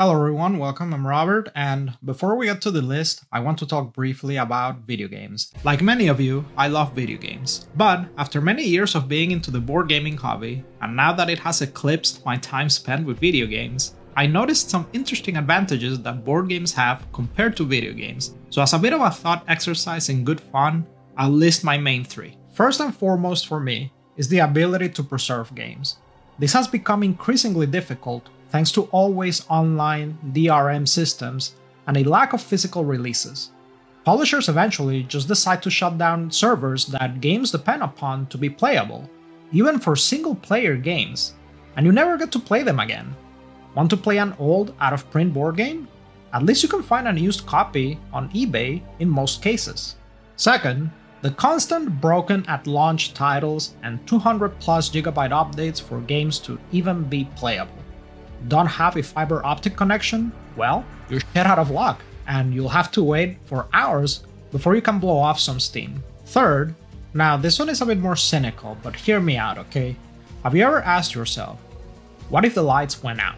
Hello everyone, welcome, I'm Robert, and before we get to the list, I want to talk briefly about video games. Like many of you, I love video games. But after many years of being into the board gaming hobby, and now that it has eclipsed my time spent with video games, I noticed some interesting advantages that board games have compared to video games. So as a bit of a thought exercise and good fun, I'll list my main three. First and foremost for me is the ability to preserve games. This has become increasingly difficult thanks to always online DRM systems and a lack of physical releases. Publishers eventually just decide to shut down servers that games depend upon to be playable, even for single player games, and you never get to play them again. Want to play an old, out of print board game? At least you can find a used copy on eBay in most cases. Second, the constant broken at launch titles and 200 plus gigabyte updates for games to even be playable don't have a fiber optic connection, well, you're shit out of luck, and you'll have to wait for hours before you can blow off some steam. Third, now this one is a bit more cynical, but hear me out, okay? Have you ever asked yourself, what if the lights went out?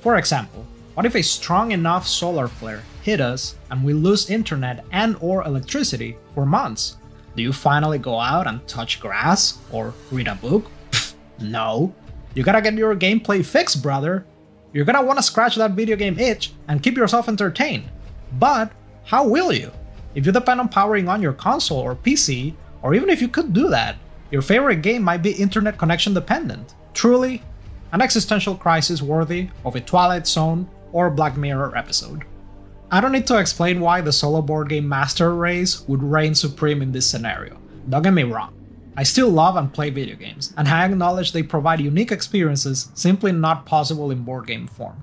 For example, what if a strong enough solar flare hit us and we lose internet and or electricity for months? Do you finally go out and touch grass or read a book? no. You gotta get your gameplay fixed, brother. You're gonna wanna scratch that video game itch and keep yourself entertained. But how will you? If you depend on powering on your console or PC, or even if you could do that, your favorite game might be internet connection dependent. Truly, an existential crisis worthy of a Twilight Zone or Black Mirror episode. I don't need to explain why the solo board game master race would reign supreme in this scenario. Don't get me wrong. I still love and play video games, and I acknowledge they provide unique experiences simply not possible in board game form.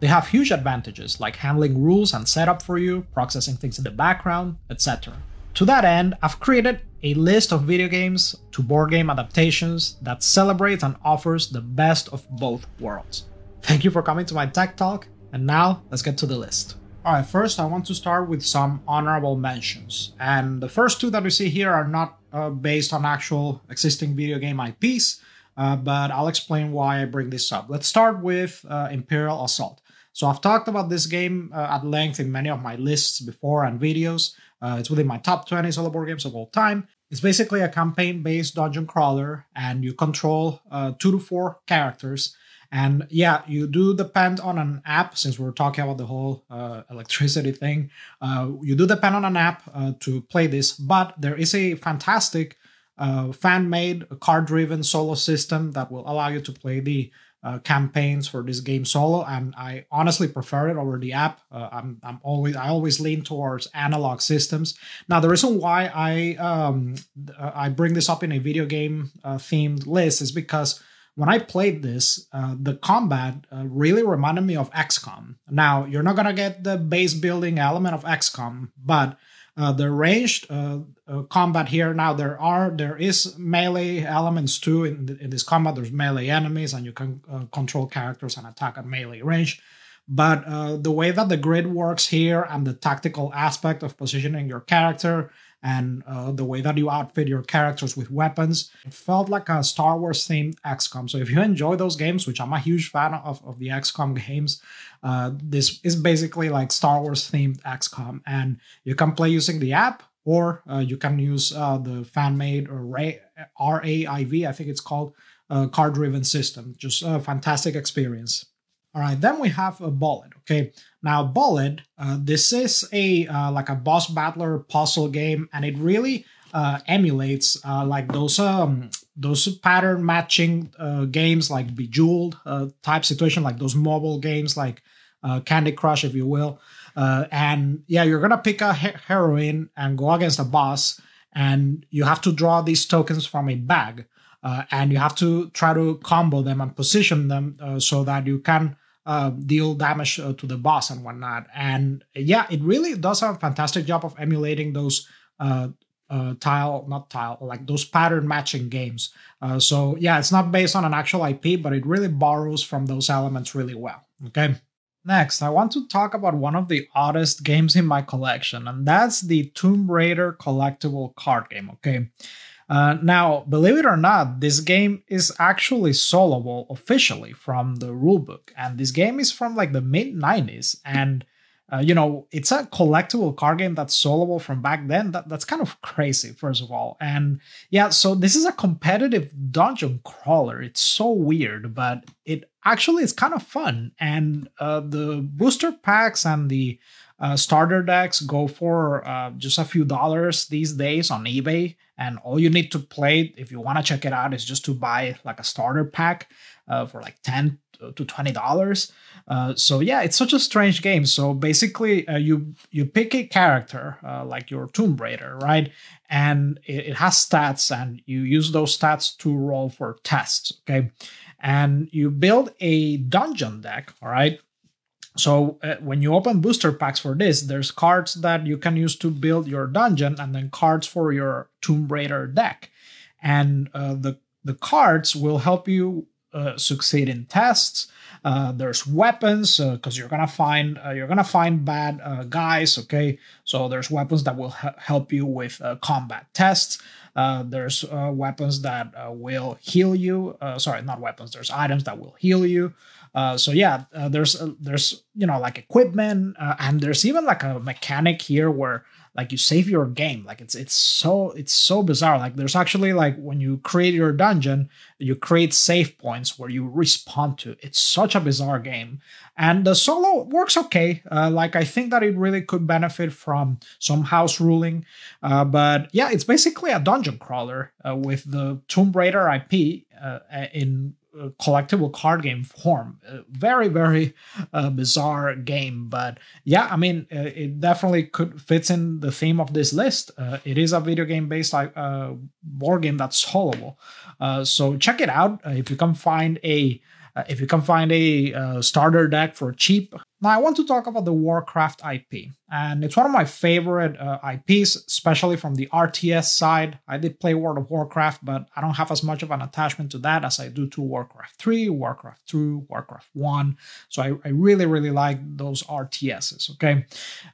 They have huge advantages like handling rules and setup for you, processing things in the background, etc. To that end, I've created a list of video games to board game adaptations that celebrates and offers the best of both worlds. Thank you for coming to my tech talk, and now let's get to the list. Alright, first I want to start with some honorable mentions. And the first two that we see here are not uh, based on actual existing video game IPs, uh, but I'll explain why I bring this up. Let's start with uh, Imperial Assault. So I've talked about this game uh, at length in many of my lists before and videos. Uh, it's within my top 20 solo board games of all time. It's basically a campaign-based dungeon crawler, and you control two to four characters and yeah, you do depend on an app since we're talking about the whole uh, electricity thing. Uh, you do depend on an app uh, to play this, but there is a fantastic uh, fan made card driven solo system that will allow you to play the uh, campaigns for this game solo. And I honestly prefer it over the app. Uh, I'm, I'm always I always lean towards analog systems. Now, the reason why I um, I bring this up in a video game themed list is because when I played this, uh, the combat uh, really reminded me of XCOM. Now, you're not gonna get the base building element of XCOM, but uh, the ranged uh, uh, combat here now there are there is melee elements too in, in this combat. There's melee enemies, and you can uh, control characters and attack at melee range. But the way that the grid works here and the tactical aspect of positioning your character and uh, the way that you outfit your characters with weapons. It felt like a Star Wars themed XCOM. So if you enjoy those games, which I'm a huge fan of, of the XCOM games, uh, this is basically like Star Wars themed XCOM. And you can play using the app or uh, you can use uh, the fan made or RAIV, I think it's called, uh, card driven system. Just a fantastic experience. All right, then we have a Bullet. Okay, now Bullet, uh, this is a uh, like a boss battler puzzle game, and it really uh, emulates uh, like those um, those pattern matching uh, games like Bejeweled uh, type situation, like those mobile games like Candy Crush, if you will. and yeah, you're gonna pick a he- heroine and go against a boss, and you have to draw these tokens from a bag. and you have to try to combo them and position them so that you can uh, deal damage uh, to the boss and whatnot. And yeah, it really does a fantastic job of emulating those uh, uh, tile, not tile, like those pattern matching games. Uh, so yeah, it's not based on an actual IP, but it really borrows from those elements really well. Okay. Next, I want to talk about one of the oddest games in my collection, and that's the Tomb Raider collectible card game. Okay. Uh, now, believe it or not, this game is actually soloable officially from the rulebook, and this game is from like the mid 90s. And uh, you know, it's a collectible card game that's soloable from back then. That, that's kind of crazy, first of all. And yeah, so this is a competitive dungeon crawler. It's so weird, but it actually is kind of fun. And uh, the booster packs and the uh, starter decks go for uh, just a few dollars these days on eBay. And all you need to play, if you want to check it out, is just to buy like a starter pack uh, for like 10 to twenty dollars. Uh, so yeah, it's such a strange game. So basically, uh, you you pick a character uh, like your Tomb Raider, right? And it, it, has stats, and you use those stats to roll for tests. Okay, and you build a dungeon deck. All right. So uh, when you open booster packs for this, there's cards that you can use to build your dungeon, and then cards for your Tomb Raider deck. And uh, the the cards will help you uh, succeed in tests. Uh, there's weapons because uh, you're gonna find uh, you're gonna find bad guys. Okay, so there's weapons that will help you with combat tests. there's weapons that will heal you. sorry, not weapons. There's items that will heal you. Uh, so yeah, uh, there's uh, there's you know like equipment, and there's even like a mechanic here where like you save your game. Like it's it's so it's so bizarre. Like there's actually like when you create your dungeon you create save points where you respond to. It's such a bizarre game. And the solo works okay. Uh, like i think that it really could benefit from some house ruling. Uh, but yeah it's basically a dungeon crawler uh, with the tomb raider ip uh, in collectible card game form. very, very uh, bizarre game, but yeah, I mean, uh, it definitely could fits in the theme of this list. Uh, it is a video game based like uh, board game that's soloable. Uh, so check it out if you can find a if you can find a starter deck for cheap now, I want to talk about the Warcraft IP, and it's one of my favorite uh, IPs, especially from the RTS side. I did play World of Warcraft, but I don't have as much of an attachment to that as I do to Warcraft 3, Warcraft 2, Warcraft 1. So I, I really, really like those RTSs, okay?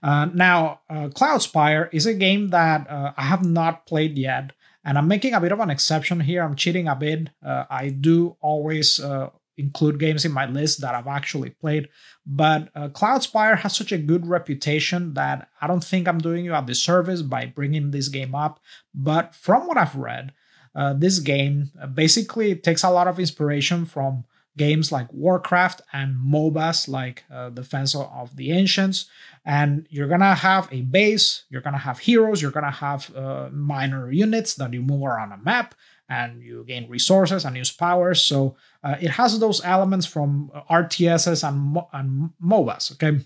Uh, now, uh, Cloudspire is a game that uh, I have not played yet, and I'm making a bit of an exception here. I'm cheating a bit. Uh, I do always uh, include games in my list that I've actually played. But uh, Cloudspire has such a good reputation that I don't think I'm doing you a disservice by bringing this game up. But from what I've read, uh, this game uh, basically takes a lot of inspiration from games like Warcraft and MOBAs like uh, Defense of the Ancients. And you're gonna have a base, you're gonna have heroes, you're gonna have uh, minor units that you move around a map, and you gain resources and use powers. So uh, it has those elements from RTSs and, and MOBAs. Okay,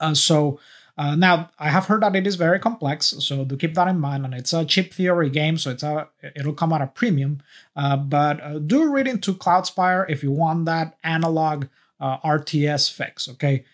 uh, so uh, now I have heard that it is very complex, so do keep that in mind. And it's a chip theory game, so it's a it'll come at a premium. Uh, but uh, do read into Cloudspire if you want that analog uh, RTS fix. Okay,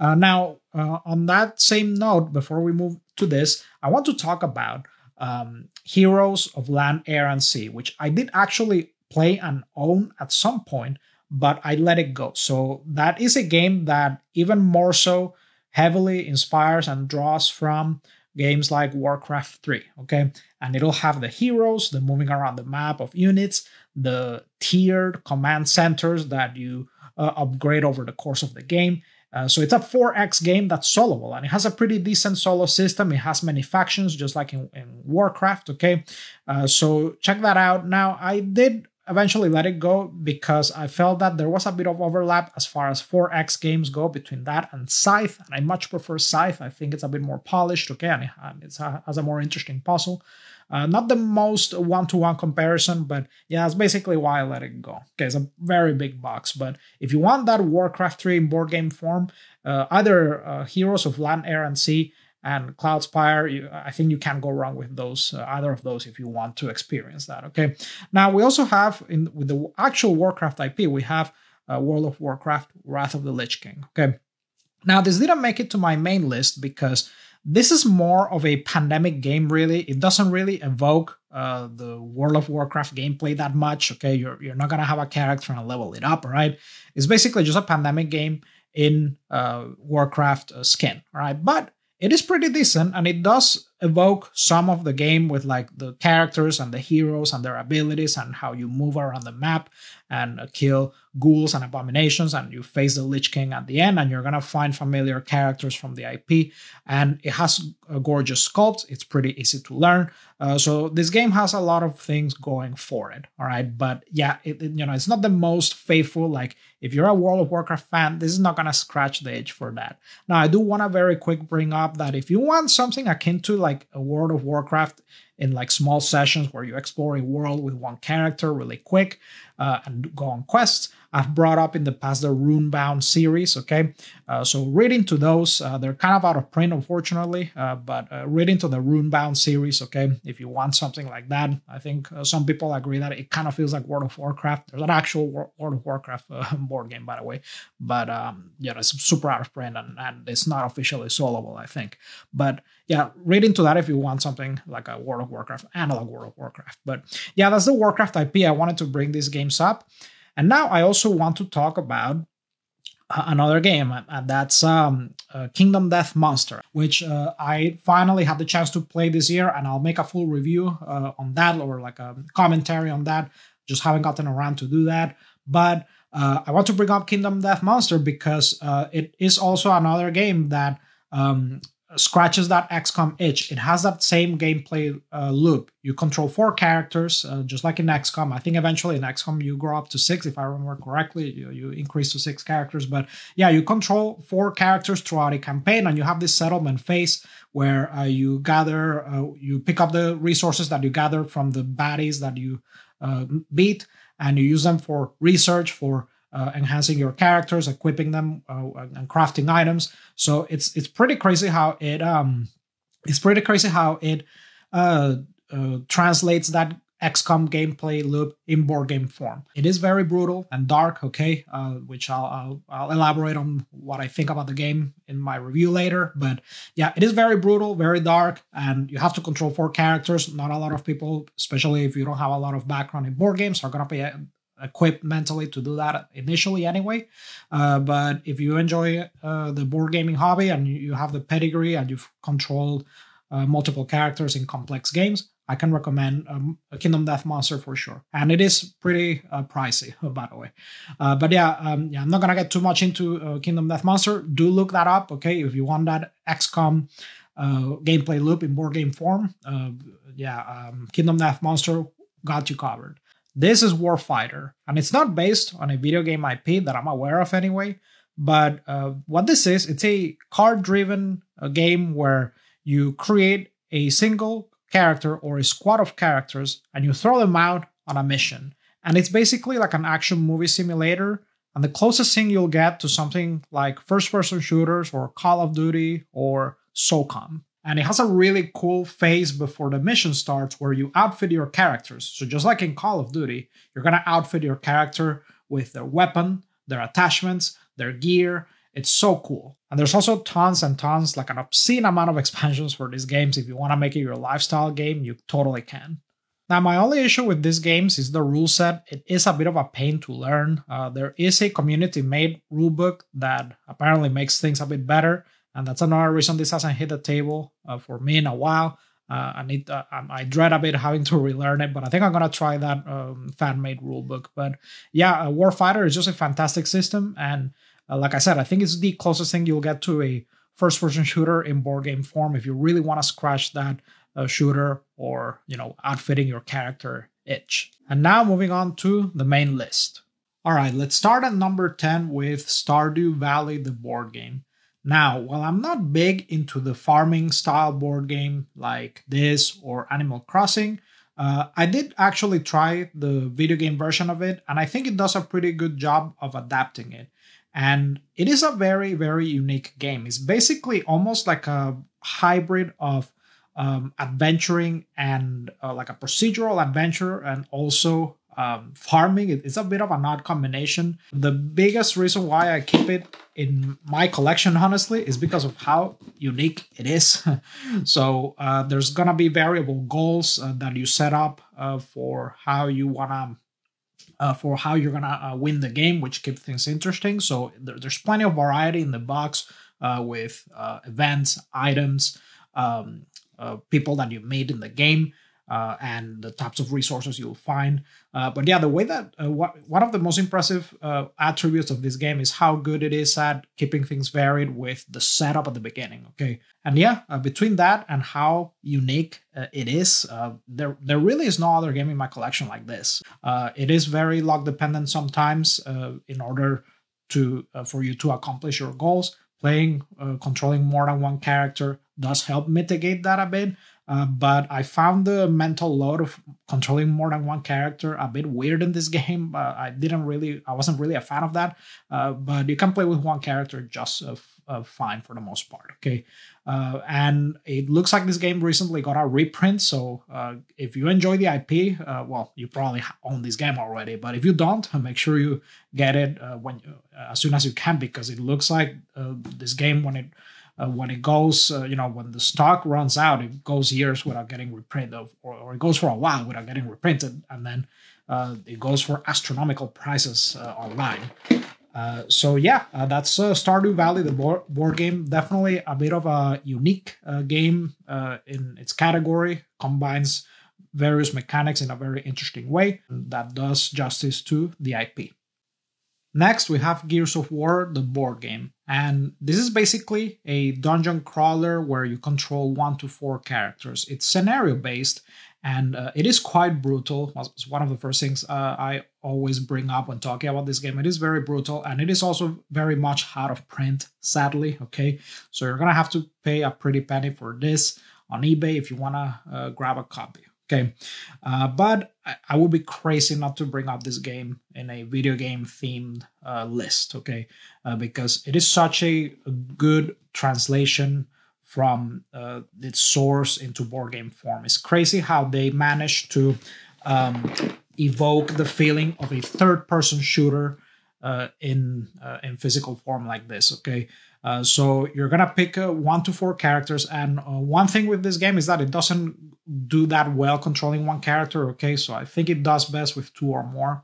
now on that same note, before we move to this, I want to talk about um, Heroes of Land, Air, and Sea, which I did actually play and own at some point, but I let it go. So that is a game that even more so heavily inspires and draws from games like Warcraft 3, okay? And it'll have the heroes, the moving around the map of units, the tiered command centers that you uh, upgrade over the course of the game, uh, so it's a 4x game that's soloable and it has a pretty decent solo system. It has many factions, just like in, in Warcraft. Okay, uh, so check that out. Now, I did eventually let it go because I felt that there was a bit of overlap as far as 4X games go between that and Scythe, and I much prefer Scythe. I think it's a bit more polished, okay, and it has a more interesting puzzle. Uh, not the most one-to-one comparison, but yeah, that's basically why I let it go. Okay, it's a very big box, but if you want that Warcraft 3 in board game form, uh, either uh, Heroes of Land, Air, and Sea and Cloudspire, you, I think you can't go wrong with those, uh, either of those, if you want to experience that. Okay. Now we also have in with the actual Warcraft IP, we have uh, World of Warcraft: Wrath of the Lich King. Okay. Now this didn't make it to my main list because this is more of a pandemic game, really. It doesn't really evoke uh, the World of Warcraft gameplay that much. Okay, you're you're not gonna have a character and level it up, right? It's basically just a pandemic game in uh, Warcraft uh, skin, right? But it is pretty decent, and it does evoke some of the game with like the characters and the heroes and their abilities and how you move around the map and uh, kill ghouls and abominations and you face the lich king at the end and you're gonna find familiar characters from the ip and it has a gorgeous sculpt it's pretty easy to learn. Uh, so this game has a lot of things going for it all right? But yeah it, it, you know it's not the most faithful like if you're a world of warcraft fan this is not gonna scratch the itch for that. Now i do want to very quick bring up that if you want something akin to like a world of warcraft in like small sessions where you explore a world with one character really quick uh, and go on quests. I've brought up in the past the Runebound series. Okay, uh, so read into those. Uh, they're kind of out of print, unfortunately, uh, but uh, read into the Runebound series. Okay, if you want something like that, I think uh, some people agree that it kind of feels like World of Warcraft. There's an actual World of Warcraft board game, by the way, but um, yeah, it's super out of print and, and it's not officially soloable, I think. But yeah, read into that if you want something like a World of Warcraft, analog World of Warcraft. But yeah, that's the Warcraft IP. I wanted to bring these games up. And now I also want to talk about uh, another game, and that's um, uh, Kingdom Death Monster, which uh, I finally had the chance to play this year, and I'll make a full review uh, on that or like a commentary on that. Just haven't gotten around to do that. But uh, I want to bring up Kingdom Death Monster because it is also another game that um, scratches that XCOM itch. It has that same gameplay uh, loop. You control four characters, uh, just like in XCOM. I think eventually in XCOM you grow up to six, if I remember correctly. You, you increase to six characters. But yeah, you control four characters throughout a campaign, and you have this settlement phase where uh, you gather, uh, you pick up the resources that you gather from the baddies that you uh, beat, and you use them for research, for uh, enhancing your characters, equipping them, uh, and crafting items. So it's it's pretty crazy how it um it's pretty crazy how it uh, uh translates that XCOM gameplay loop in board game form. It is very brutal and dark, okay, uh, which I'll, I'll, I'll elaborate on what I think about the game in my review later. But yeah, it is very brutal, very dark, and you have to control four characters. Not a lot of people, especially if you don't have a lot of background in board games, are gonna be equipped mentally to do that initially anyway. Uh, but if you enjoy uh, the board gaming hobby and you have the pedigree and you've controlled uh, multiple characters in complex games, I can recommend um, Kingdom Death Monster for sure. And it is pretty uh, pricey, by the way. Uh, but yeah, um, yeah, I'm not gonna get too much into uh, Kingdom Death Monster. Do look that up, okay? If you want that XCOM gameplay loop in board game form, yeah, um, Kingdom Death Monster got you covered. This is Warfighter, and it's not based on a video game IP that I'm aware of anyway. But uh, what this is, it's a card-driven uh, game where you create a single character or a squad of characters, and you throw them out on a mission. And it's basically like an action movie simulator. And the closest thing you'll get to something like first-person shooters or Call of Duty or SOCOM. And it has a really cool phase before the mission starts where you outfit your characters. So, just like in Call of Duty, you're to outfit your character with their weapon, their attachments, their gear. It's so cool. And there's also tons and tons, like an obscene amount of expansions for these games. If you want to make it your lifestyle game, you totally can. Now, my only issue with these games is the rule set. It is a bit of a pain to learn. Uh, there is a community made rulebook that apparently makes things a bit better and that's another reason this hasn't hit the table uh, for me in a while. Uh, I need uh, I dread a bit having to relearn it, but I think I'm gonna try that um, fan-made rulebook. But yeah, Warfighter is just a fantastic system, and uh, like I said, I think it's the closest thing you'll get to a first-person shooter in board game form if you really want to scratch that uh, shooter or you know outfitting your character itch. And now moving on to the main list. All right, let's start at number 10 with Stardew Valley, the board game. Now, while I'm not big into the farming style board game like this or Animal Crossing, uh, I did actually try the video game version of it, and I think it does a pretty good job of adapting it. And it is a very, very unique game. It's basically almost like a hybrid of um, adventuring and uh, like a procedural adventure and also um, farming. It's a bit of an odd combination. The biggest reason why I keep it in my collection, honestly, is because of how unique it is. so uh, there's gonna be variable goals uh, that you set up uh, for how you wanna. Uh, for how you're gonna uh, win the game, which keeps things interesting. So there, there's plenty of variety in the box uh, with events, items, um, people that you meet in the game uh, and the types of resources you'll find. Uh, but yeah, the way that uh, one of the most impressive uh, attributes of this game is how good it is at keeping things varied with the setup at the beginning. Okay, and yeah, uh, between that and how unique uh, it is, there there really is no other game in my collection like this. it is very log dependent sometimes in order to for you to accomplish your goals. Playing controlling more than one character does help mitigate that a bit. Uh, but I found the mental load of controlling more than one character a bit weird in this game. Uh, I didn't really, I wasn't really a fan of that. Uh, but you can play with one character just uh, uh, fine for the most part. Okay, and it looks like this game recently got a reprint. So if you enjoy the IP, well, you probably own this game already. But if you don't, make sure you get it when as soon as you can because it looks like this game when it uh, when it goes, uh, you know, when the stock runs out, it goes years without getting reprinted, or, or it goes for a while without getting reprinted, and then uh, it goes for astronomical prices uh, online. Uh, so yeah, uh, that's Stardew Valley, the board, board game. Definitely a bit of a unique game in its category. Combines various mechanics in a very interesting way that does justice to the IP. Next, we have Gears of War, the board game. And this is basically a dungeon crawler where you control one to four characters. It's scenario based and uh, it is quite brutal. It's one of the first things uh, I always bring up when talking about this game. It is very brutal and it is also very much out of print, sadly. Okay, so you're gonna have to pay a pretty penny for this on eBay if you wanna uh, grab a copy. Okay, uh, but I, I, would be crazy not to bring up this game in a video game themed uh, list. Okay, uh, because it is such a, a good translation from uh, its source into board game form. It's crazy how they managed to um, evoke the feeling of a third person shooter uh, in uh, in physical form like this. Okay, uh, so you're gonna pick uh, one to four characters, and uh, one thing with this game is that it doesn't do that well controlling one character. Okay, so I think it does best with two or more.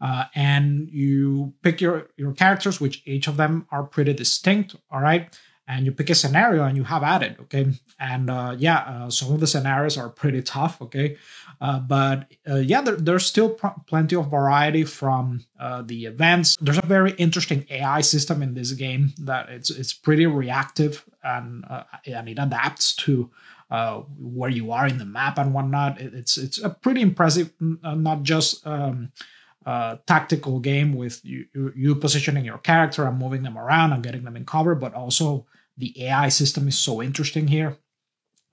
Uh, and you pick your your characters, which each of them are pretty distinct. All right, and you pick a scenario and you have at it. Okay, and uh, yeah, some of the scenarios are pretty tough. Okay, uh, but uh, yeah, there, there's still pr- plenty of variety from uh, the events. There's a very interesting AI system in this game that it's it's pretty reactive and uh, and it adapts to uh, where you are in the map and whatnot. It, it's it's a pretty impressive, not just. Um, tactical game with you, you positioning your character and moving them around and getting them in cover, but also the AI system is so interesting here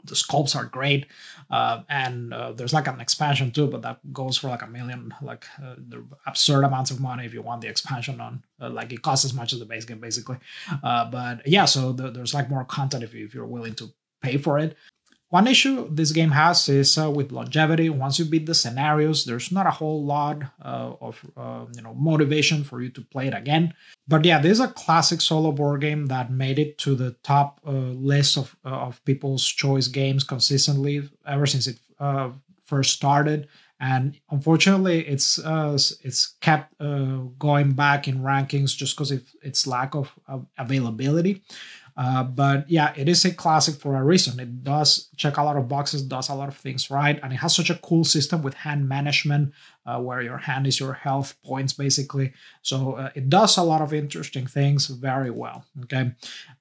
the sculpts are great uh, and uh, there's like an expansion too but that goes for like a million like uh, absurd amounts of money if you want the expansion on uh, like it costs as much as the base game basically. Uh, but yeah so the, there's like more content if, you, if you're willing to pay for it one issue this game has is uh, with longevity. Once you beat the scenarios, there's not a whole lot uh, of uh, you know motivation for you to play it again. But yeah, this is a classic solo board game that made it to the top uh, list of uh, of people's choice games consistently ever since it uh, first started. And unfortunately, it's it's kept going back in rankings just because of its lack of, of availability. Uh, but yeah, it is a classic for a reason. It does check a lot of boxes, does a lot of things right, and it has such a cool system with hand management, uh, where your hand is your health points basically. So uh, it does a lot of interesting things very well. Okay,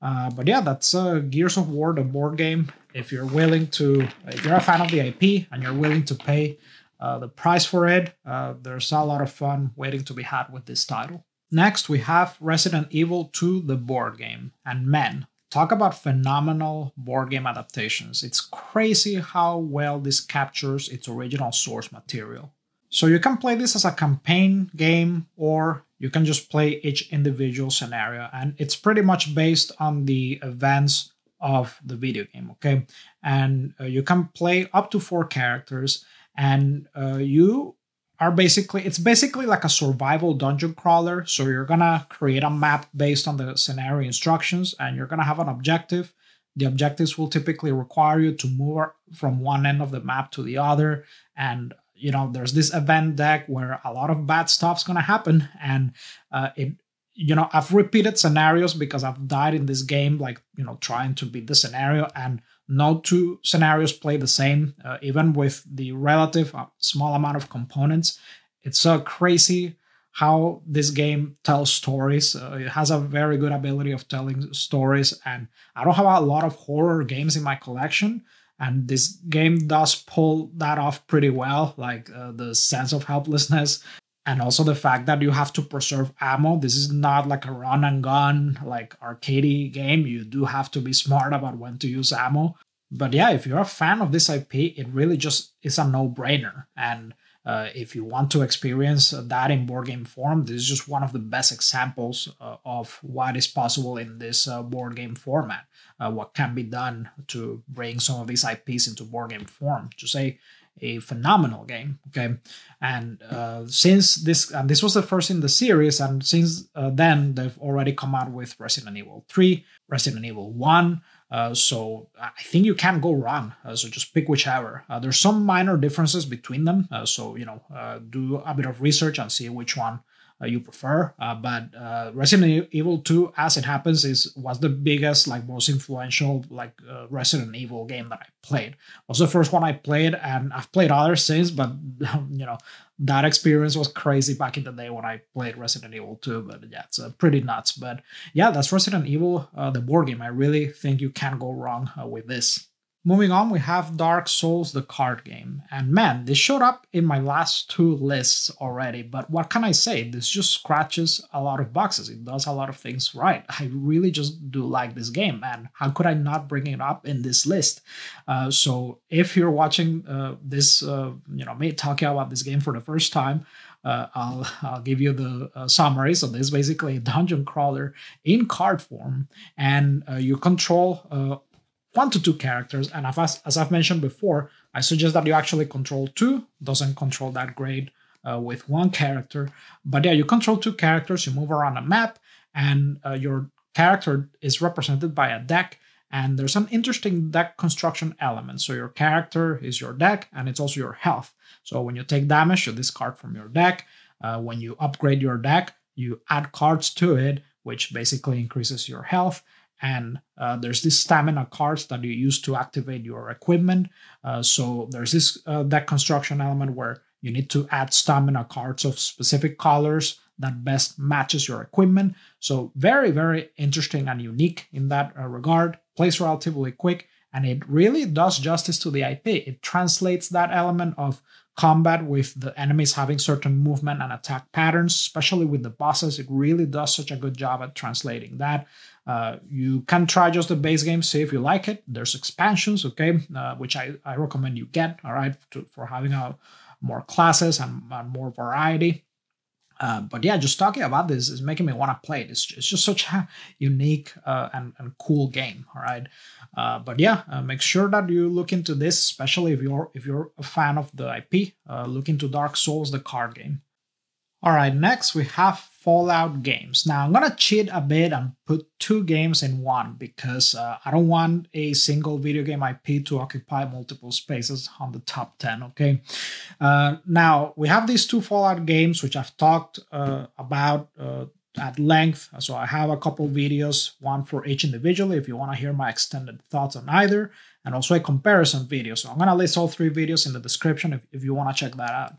uh, but yeah, that's uh, Gears of War, the board game. If you're willing to, if you're a fan of the IP and you're willing to pay the price for it, there's a lot of fun waiting to be had with this title. Next, we have Resident Evil 2, the board game. And men, talk about phenomenal board game adaptations. It's crazy how well this captures its original source material. So you can play this as a campaign game or you can just play each individual scenario and it's pretty much based on the events of the video game, okay? And uh, you can play up to 4 characters and uh, you are basically it's basically like a survival dungeon crawler. So you're gonna create a map based on the scenario instructions and you're gonna have an objective. The objectives will typically require you to move from one end of the map to the other. And you know there's this event deck where a lot of bad stuff's gonna happen. And uh, it you know, I've repeated scenarios because I've died in this game, like, you know, trying to beat the scenario, and no two scenarios play the same, uh, even with the relative uh, small amount of components. It's so crazy how this game tells stories. Uh, it has a very good ability of telling stories, and I don't have a lot of horror games in my collection, and this game does pull that off pretty well. Like uh, the sense of helplessness, and also the fact that you have to preserve ammo. This is not like a run and gun like arcade game. You do have to be smart about when to use ammo. But yeah, if you're a fan of this IP, it really just is a no-brainer, and uh, if you want to experience that in board game form, this is just one of the best examples uh, of what is possible in this uh, board game format. Uh, what can be done to bring some of these IPs into board game form. to a a phenomenal game. Okay, and uh, since this and this was the first in the series, and since uh, then they've already come out with Resident Evil 3, Resident Evil 1. Uh, so I think you can't go wrong. Uh, so just pick whichever. Uh, there's some minor differences between them. Uh, so you know, do a bit of research and see which one you prefer. Uh, but uh, Resident Evil 2, as it happens, is was the biggest, like most influential, like uh, Resident Evil game that I played. Was the first one I played, and I've played others since. But you know, that experience was crazy back in the day when I played Resident Evil 2. But yeah, it's uh, pretty nuts. But yeah, that's Resident Evil, uh, the board game. I really think you can't go wrong with this. Moving on, we have Dark Souls, the card game. And man, this showed up in my last two lists already, but what can I say? This just scratches a lot of boxes. It does a lot of things right. I really just do like this game, and how could I not bring it up in this list? Uh, so if you're watching uh, this, uh, you know, me talking about this game for the first time, uh, I'll, I'll give you the uh, summary. So this is basically a dungeon crawler in card form, and uh, you control uh, one to two characters. And as, as I've mentioned before, I suggest that you actually control two. Doesn't control that great uh, with one character. But yeah, you control two characters, you move around a map, and uh, your character is represented by a deck. And there's an interesting deck construction element. So your character is your deck, and it's also your health. So when you take damage, you discard from your deck. Uh, when you upgrade your deck, you add cards to it, which basically increases your health and uh, there's this stamina cards that you use to activate your equipment. Uh, so there's this uh, deck construction element where you need to add stamina cards of specific colors that best matches your equipment. So very very interesting and unique in that uh, regard. Plays relatively quick, and it really does justice to the IP. It translates that element of combat with the enemies having certain movement and attack patterns, especially with the bosses. It really does such a good job at translating that. Uh, you can try just the base game, see if you like it. There's expansions, okay, uh, which I, I recommend you get, all right, to, for having a more classes and, and more variety. Uh, but yeah, just talking about this is making me want to play it. It's, it's just such a unique uh, and, and cool game. All right, uh, but yeah, uh, make sure that you look into this, especially if you're if you're a fan of the IP. look into Dark Souls, the card game. All right, next we have Fallout games. Now I'm gonna cheat a bit and put two games in one because uh, I don't want a single video game IP to occupy multiple spaces on the top 10, okay? Uh, now we have these two Fallout games which I've talked uh, about uh, at length. So I have a couple videos, one for each individually if you want to hear my extended thoughts on either and also a comparison video. So I'm going to list all three videos in the description if, if you want to check that out.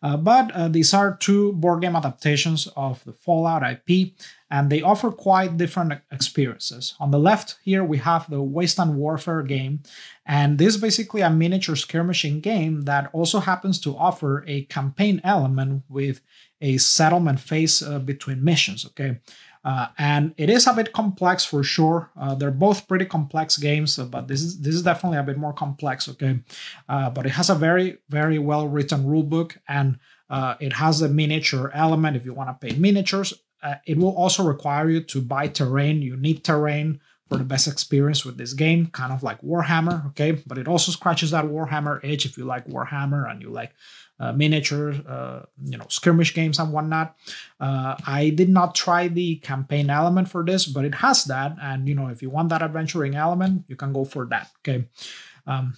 Uh, but uh, these are two board game adaptations of the Fallout IP, and they offer quite different experiences. On the left here, we have the Wasteland Warfare game, and this is basically a miniature skirmishing game that also happens to offer a campaign element with a settlement phase uh, between missions, okay? Uh, and it is a bit complex for sure. Uh, they're both pretty complex games, uh, but this is this is definitely a bit more complex. Okay, uh, but it has a very very well written rule book, and uh, it has a miniature element. If you want to pay miniatures, uh, it will also require you to buy terrain. You need terrain for the best experience with this game, kind of like Warhammer. Okay, but it also scratches that Warhammer edge if you like Warhammer and you like miniature, uh, you know, skirmish games and whatnot. Uh, I did not try the campaign element for this, but it has that. And you know, if you want that adventuring element, you can go for that. Okay. Um,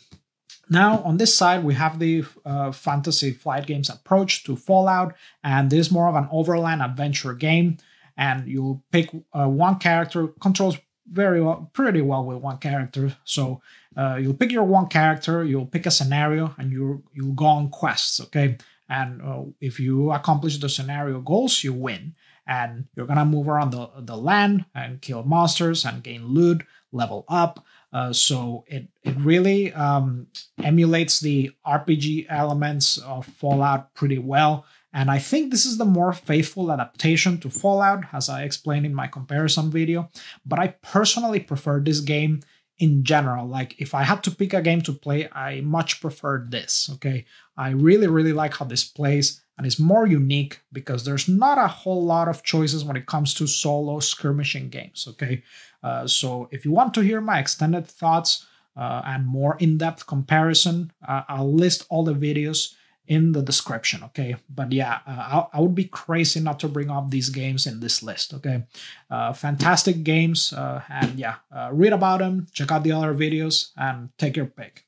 now on this side, we have the uh, Fantasy Flight Games approach to Fallout, and this is more of an overland adventure game. and you'll pick uh, one character controls very well, pretty well with one character. So uh, you'll pick your one character, you'll pick a scenario, and you you'll go on quests. Okay, and uh, if you accomplish the scenario goals, you win. And you're gonna move around the the land and kill monsters and gain loot, level up. Uh, so it it really um, emulates the RPG elements of Fallout pretty well. And I think this is the more faithful adaptation to Fallout, as I explained in my comparison video. But I personally prefer this game in general. Like, if I had to pick a game to play, I much prefer this. Okay. I really, really like how this plays, and it's more unique because there's not a whole lot of choices when it comes to solo skirmishing games. Okay. Uh, so, if you want to hear my extended thoughts uh, and more in depth comparison, uh, I'll list all the videos in the description okay? But yeah uh, I, I, would be crazy not to bring up these games in this list okay? Uh, fantastic games uh, and yeah uh, read about them check out the other videos and take your pick.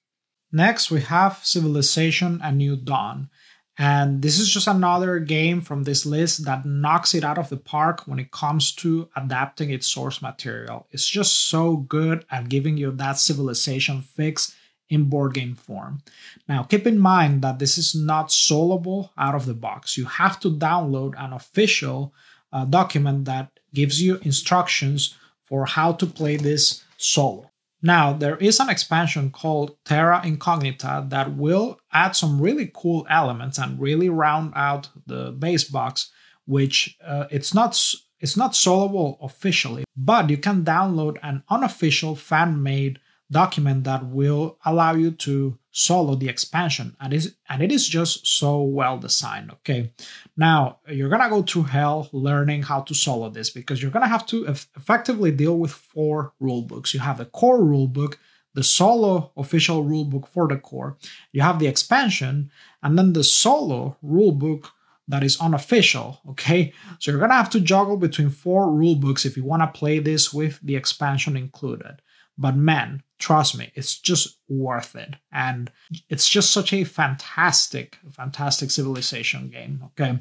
Next we have civilization a new dawn. And this is just another game from this list that knocks it out of the park when it comes to adapting its source material. It's just so good at giving you that civilization fix in board game form. Now, keep in mind that this is not soloable out of the box. You have to download an official uh, document that gives you instructions for how to play this solo. Now, there is an expansion called Terra Incognita that will add some really cool elements and really round out the base box, which uh, it's not it's not soloable officially, but you can download an unofficial fan-made document that will allow you to solo the expansion. And is and it is just so well designed okay? Now you're gonna go to hell learning how to solo this because you're gonna have to effectively deal with four rule books. You have the core rule book the solo official rule book for the core you have the expansion and then the solo rule book that is unofficial okay? So you're gonna have to juggle between four rule books if you want to play this with the expansion included but man, trust me, it's just worth it. And it's just such a fantastic, fantastic civilization game. Okay.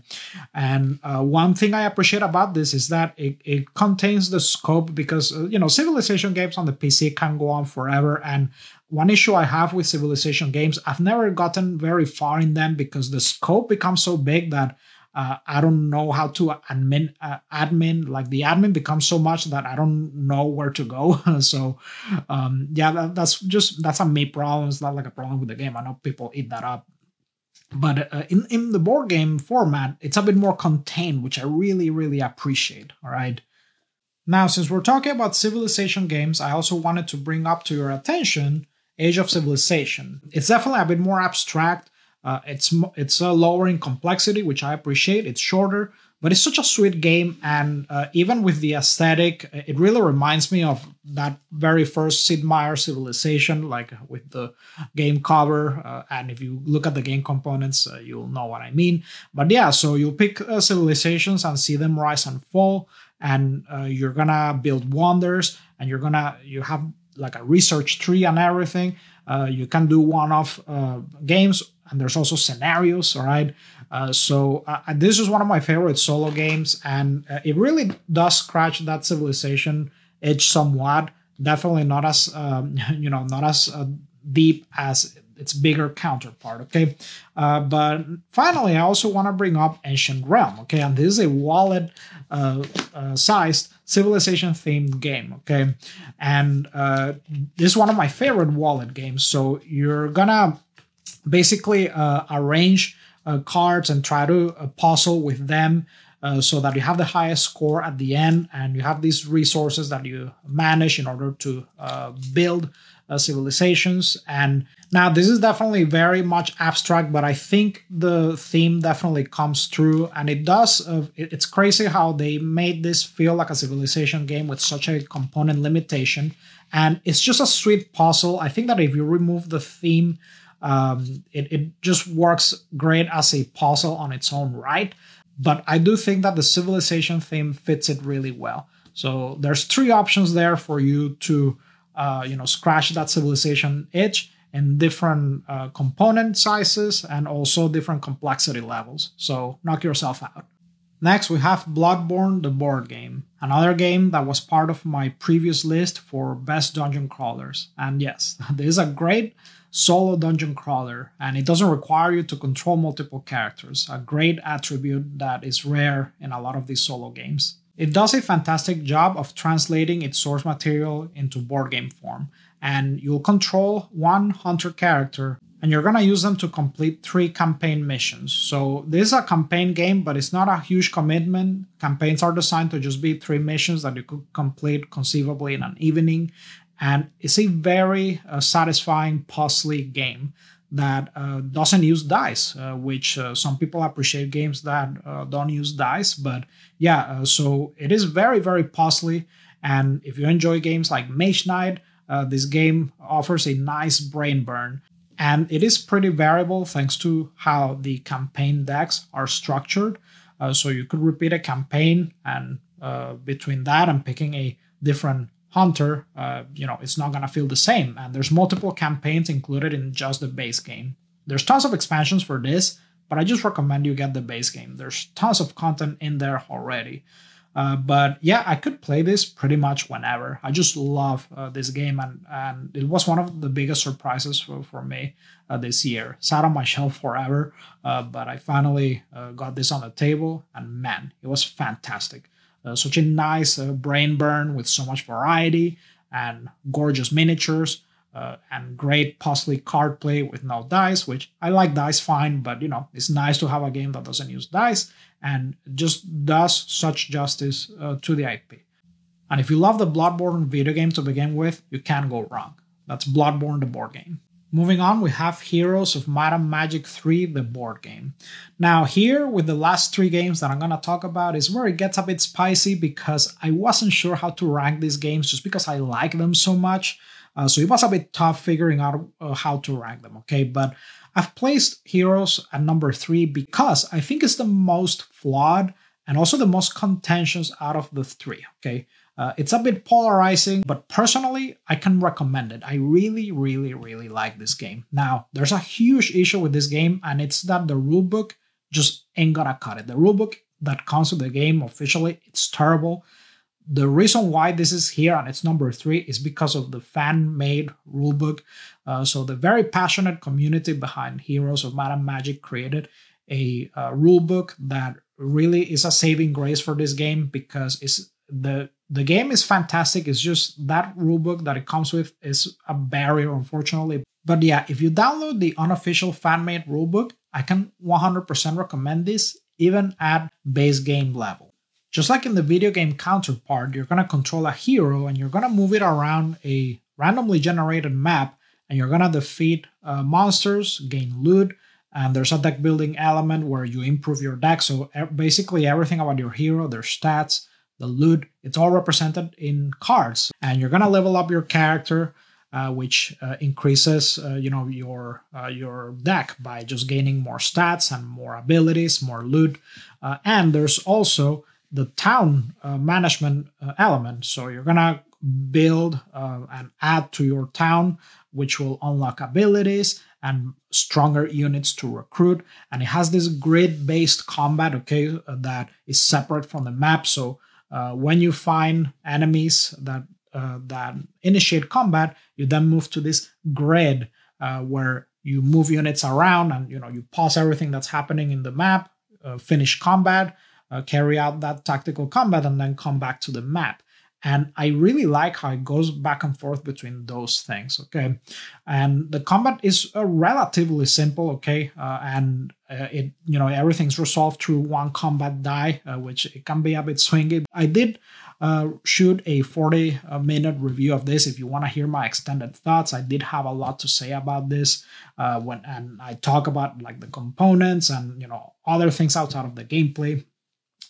And uh, one thing I appreciate about this is that it, it contains the scope because, uh, you know, civilization games on the PC can go on forever. And one issue I have with civilization games, I've never gotten very far in them because the scope becomes so big that uh, I don't know how to admin uh, admin like the admin becomes so much that I don't know where to go. so um, yeah, that, that's just that's a me problem. It's not like a problem with the game. I know people eat that up. But uh, in in the board game format, it's a bit more contained, which I really really appreciate. All right. Now, since we're talking about civilization games, I also wanted to bring up to your attention Age of Civilization. It's definitely a bit more abstract uh, it's it's uh, lower in complexity, which I appreciate. It's shorter, but it's such a sweet game, and uh, even with the aesthetic, it really reminds me of that very first Sid Meier Civilization, like with the game cover. Uh, and if you look at the game components, uh, you'll know what I mean. But yeah, so you pick uh, civilizations and see them rise and fall, and you're gonna build wonders, and you're gonna you have like a research tree and everything. you can do one-off games and there's also scenarios all right? Uh, so uh, this is one of my favorite solo games and uh, it really does scratch that civilization itch somewhat. Definitely not as um, you know not as uh, deep as its bigger counterpart okay? Uh, but finally i also want to bring up ancient realm okay? And this is a wallet uh, sized civilization themed game okay? And this is one of my favorite wallet games. So you're gonna basically uh, arrange uh, cards and try to uh, puzzle with them uh, so that you have the highest score at the end and you have these resources that you manage in order to uh, build uh, civilizations. And now this is definitely very much abstract but i think the theme definitely comes through and it does it's crazy how they made this feel like a civilization game with such a component limitation. And it's just a sweet puzzle. I think that if you remove the theme um, it, it just works great as a puzzle on its own right. But I do think that the civilization theme fits it really well. So there's three options there for you to, uh, you know, scratch that civilization itch in different uh, component sizes and also different complexity levels. So knock yourself out. Next, we have Bloodborne, the board game, another game that was part of my previous list for best dungeon crawlers. And yes, this is a great solo dungeon crawler, and it doesn't require you to control multiple characters, a great attribute that is rare in a lot of these solo games. It does a fantastic job of translating its source material into board game form, and you'll control one hunter character and you're going to use them to complete three campaign missions. So this is a campaign game, but it's not a huge commitment. Campaigns are designed to just be three missions that you could complete conceivably in an evening, and it's a very uh, satisfying puzzly game that uh, doesn't use dice, uh, which uh, some people appreciate games that uh, don't use dice. But yeah, uh, so it is very very puzzly, and if you enjoy games like Mage Knight. this game offers a nice brain burn and it is pretty variable thanks to how the campaign decks are structured. Uh, so you could repeat a campaign, and uh, between that and picking a different hunter, uh, you know, it's not gonna feel the same. And there's multiple campaigns included in just the base game. There's tons of expansions for this, but I just recommend you get the base game. There's tons of content in there already. Uh, but yeah, I could play this pretty much whenever. I just love uh, this game, and, and it was one of the biggest surprises for, for me uh, this year. Sat on my shelf forever, uh, but I finally uh, got this on the table, and man, it was fantastic. Such a nice brain burn with so much variety and gorgeous miniatures. Uh, and great possibly card play with no dice, which I like dice fine, but you know, it's nice to have a game that doesn't use dice and just does such justice uh, to the IP. And if you love the Bloodborne video game to begin with, you can't go wrong. That's Bloodborne the board game. Moving on, we have Heroes of Might and Magic 3, the board game. Now, here with the last three games that I'm gonna talk about is where it gets a bit spicy because I wasn't sure how to rank these games just because I like them so much. Uh, so it was a bit tough figuring out uh, how to rank them, okay? But I've placed Heroes at number three because I think it's the most flawed and also the most contentious out of the three, okay? Uh, it's a bit polarizing, but personally, I can recommend it. I really, really, really like this game. Now, there's a huge issue with this game, and it's that the rulebook just ain't gonna cut it. The rulebook that comes with the game officially, it's terrible. The reason why this is here and it's number three is because of the fan made rulebook. Uh, so, the very passionate community behind Heroes of and Magic created a uh, rulebook that really is a saving grace for this game because it's the the game is fantastic. It's just that rulebook that it comes with is a barrier, unfortunately. But yeah, if you download the unofficial fan made rulebook, I can 100% recommend this, even at base game level. Just like in the video game counterpart, you're to control a hero and you're to move it around a randomly generated map and you're to defeat uh, monsters, gain loot, and there's a deck building element where you improve your deck. So basically, everything about your hero, their stats, the loot, it's all represented in cards. And you're going to level up your character. Uh, which uh, increases, uh, you know, your uh, your deck by just gaining more stats and more abilities, more loot, uh, and there's also the town uh, management element. So you're gonna build and add to your town, which will unlock abilities and stronger units to recruit. And it has this grid-based combat, okay, that is separate from the map. So uh, when you find enemies that uh, that initiate combat, you then move to this grid where you move units around and you know you pause everything that's happening in the map, finish combat uh, carry out that tactical combat and then come back to the map. And I really like how it goes back and forth between those things. Okay, and the combat is uh, relatively simple. Okay, uh, and uh, it you know everything's resolved through one combat die, uh, which it can be a bit swingy. I did uh, shoot a 40 minute review of this. If you want to hear my extended thoughts, I did have a lot to say about this uh, when and I talk about like the components and you know other things outside of the gameplay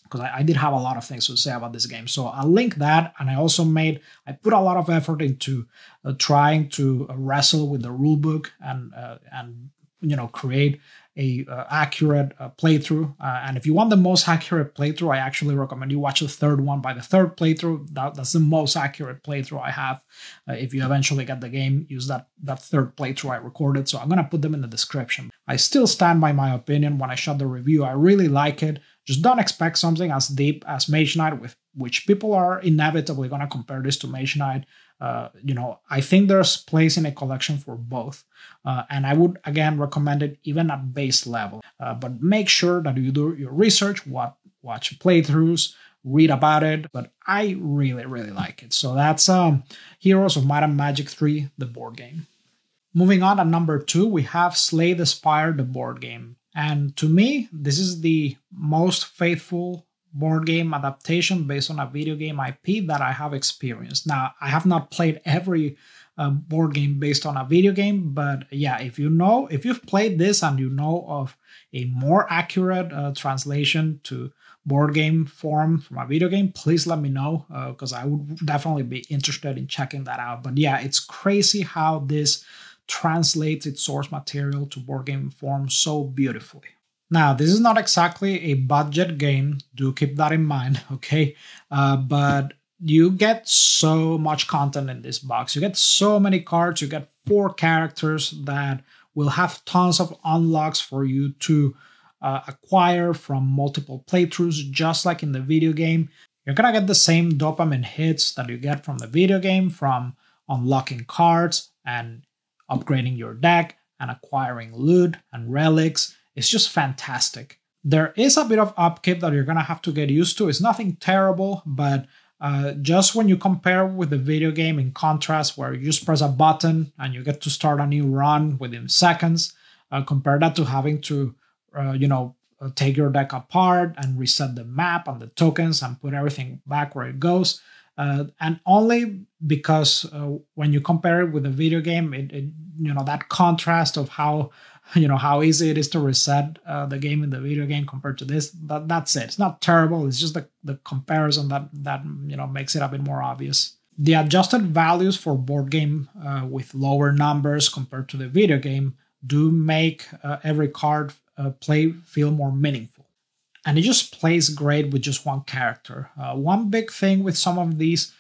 because I, I, did have a lot of things to say about this game. So I'll link that, and I also made I put a lot of effort into uh, trying to uh, wrestle with the rulebook and uh, and you know create a uh, accurate uh, playthrough. Uh, and if you want the most accurate playthrough, I actually recommend you watch the third one. By the third playthrough, that, that's the most accurate playthrough I have. if you eventually get the game, use that that third playthrough I recorded. So I'm gonna put them in the description. I still stand by my opinion when I shot the review. I really like it. Just don't expect something as deep as Mage Knight, with which people are inevitably going to compare this to Mage Knight. Uh, you know, I think there's place in a collection for both, uh, and I would again recommend it even at base level. Uh, but make sure that you do your research, what watch playthroughs, read about it. But I really, really like it. So that's um, Heroes of Might and Magic 3, the board game. Moving on at number two, we have Slay the Spire, the board game. And to me, this is the most faithful board game adaptation based on a video game IP that I have experienced. Now, I have not played every uh, board game based on a video game, but yeah, if you know, if you've played this and you know of a more accurate uh, translation to board game form from a video game, please let me know because uh, I would definitely be interested in checking that out. But yeah, it's crazy how this translates its source material to board game form so beautifully. Now, this is not exactly a budget game, do keep that in mind, okay? Uh, but you get so much content in this box. You get so many cards, you get four characters that will have tons of unlocks for you to uh, acquire from multiple playthroughs, just like in the video game. You're gonna get the same dopamine hits that you get from the video game from unlocking cards and upgrading your deck and acquiring loot and relics. It's just fantastic. There is a bit of upkeep that you're gonna have to get used to. It's nothing terrible, but uh, just when you compare with the video game, in contrast, where you just press a button and you get to start a new run within seconds, uh, compare that to having to, uh, you know, uh, take your deck apart and reset the map and the tokens and put everything back where it goes. Uh, and only because uh, when you compare it with a video game, it, it, you know that contrast of how you know how easy it is to reset uh, the game in the video game compared to this. But that's it. It's not terrible. It's just the the comparison that that you know makes it a bit more obvious. The adjusted values for board game uh, with lower numbers compared to the video game do make uh, every card uh, play feel more meaningful and it just plays great with just one character. Uh, one big thing with some of these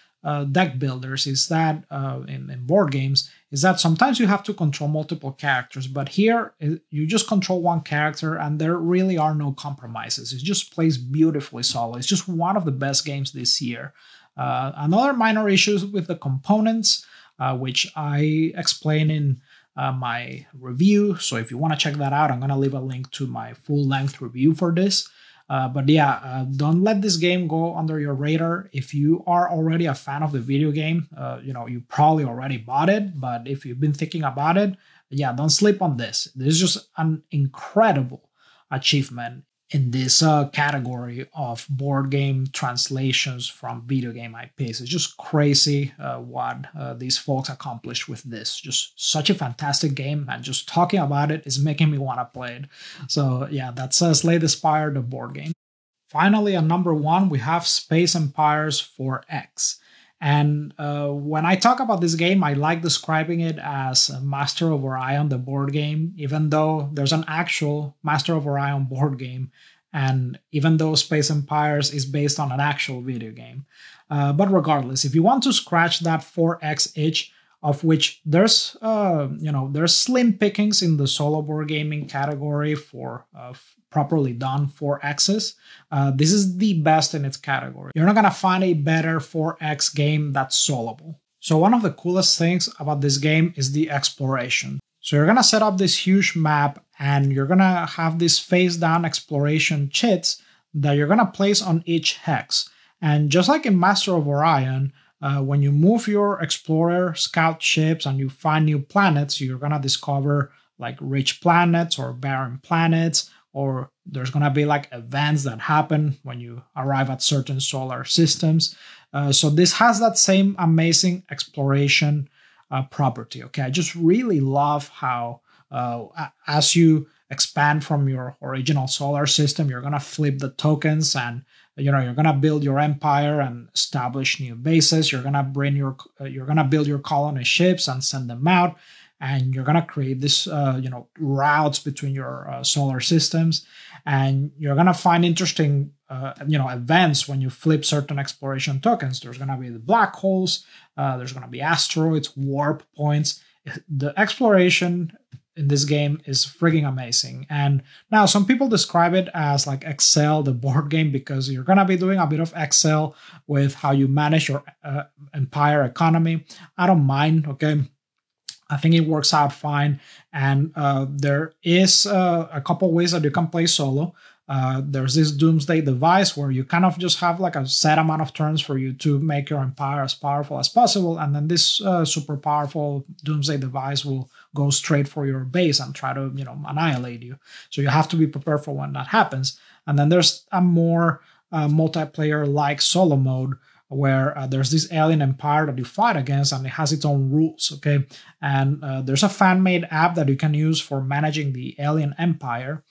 deck builders is that uh, in, in, board games is that sometimes you have to control multiple characters, but here you just control one character and there really are no compromises. It just plays beautifully solid. It's just one of the best games this year. Uh, another minor issue with the components, uh, which I explain in uh, my review. So if you want to check that out, I'm going to leave a link to my full length review for this. Uh, but yeah, uh, don't let this game go under your radar. If you are already a fan of the video game, uh, you know you probably already bought it. But if you've been thinking about it, yeah, don't sleep on this. This is just an incredible achievement in this uh, category of board game translations from video game IPs. It's just crazy uh, what uh, these folks accomplished with this. Just such a fantastic game, and just talking about it is making me want to play it. So yeah, that's uh, Slay the Spire, the board game. Finally, at number one, we have Space Empires 4X. And uh, when I talk about this game, I like describing it as Master of Orion, the board game, even though there's an actual Master of Orion board game, and even though Space Empires is based on an actual video game. Uh, but regardless, if you want to scratch that 4X itch, of which there's uh, you know there's slim pickings in the solo board gaming category for uh, properly done for X's, Uh, this is the best in its category. You're not gonna find a better 4X game that's soloable. So one of the coolest things about this game is the exploration. So you're gonna set up this huge map and you're gonna have these face down exploration chits that you're gonna place on each hex. And just like in Master of Orion, uh, when you move your explorer scout ships and you find new planets, you're gonna discover like rich planets or barren planets or there's going to be like events that happen when you arrive at certain solar systems. Uh, so this has that same amazing exploration uh, property. Okay, I just really love how uh, as you expand from your original solar system, you're gonna flip the tokens and you know you're gonna build your empire and establish new bases. You're gonna bring your uh, you're gonna build your colony ships and send them out and you're going to create this uh, you know routes between your uh, solar systems and you're going to find interesting uh, you know events when you flip certain exploration tokens there's going to be the black holes uh, there's going to be asteroids warp points the exploration in this game is freaking amazing. And now some people describe it as like Excel, the board game, because you're gonna be doing a bit of Excel with how you manage your uh, empire economy. I don't mind. Okay. I think it works out fine, and uh, there is uh, a couple ways that you can play solo. Uh, there's this doomsday device where you kind of just have like a set amount of turns for you to make your empire as powerful as possible. And then this uh, super powerful doomsday device will go straight for your base and try to you know annihilate you. So you have to be prepared for when that happens. And then there's a more uh, multiplayer like solo mode where uh, there's this alien empire that you fight against and it has its own rules okay? And uh, there's a fan-made app that you can use for managing the alien empire.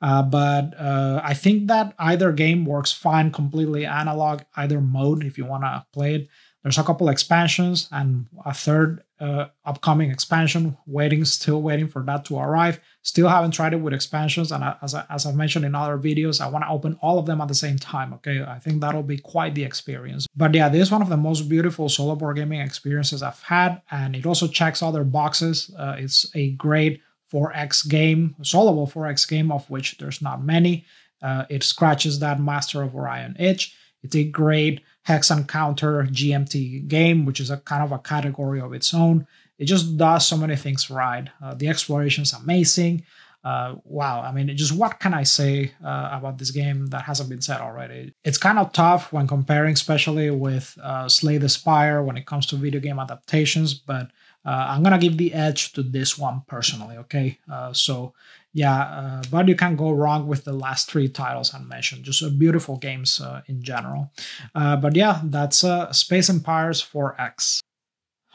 Uh, but uh, i think that either game works fine completely analog either mode if you want to play it. There's a couple expansions and a third uh, upcoming expansion waiting still waiting for that to arrive. Still haven't tried it with expansions and as, I, as i've mentioned in other videos i want to open all of them at the same time okay? I think that'll be quite the experience. But yeah this is one of the most beautiful solo board gaming experiences i've had and it also checks other boxes. Uh, it's a great 4x game soloable 4x game of which there's not many. Uh, it scratches that master of orion itch. It's a great hex and counter GMT game, which is a kind of a category of its own. It just does so many things right. Uh, the exploration is amazing. Uh, wow, I mean, just what can I say uh, about this game that hasn't been said already? It's kind of tough when comparing, especially with uh, Slay the Spire when it comes to video game adaptations, but uh, I'm gonna give the edge to this one personally, okay? Uh, so yeah, uh, but you can't go wrong with the last three titles I mentioned. Just uh, beautiful games uh, in general. Uh, but yeah, that's uh, Space Empires 4X.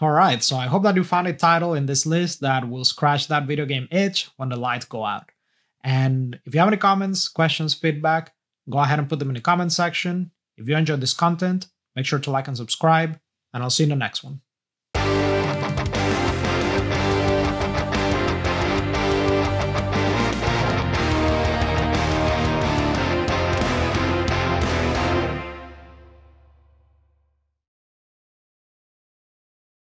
Alright, so I hope that you found a title in this list that will scratch that video game itch when the lights go out. And if you have any comments, questions, feedback, go ahead and put them in the comment section. If you enjoyed this content, make sure to like and subscribe, and I'll see you in the next one.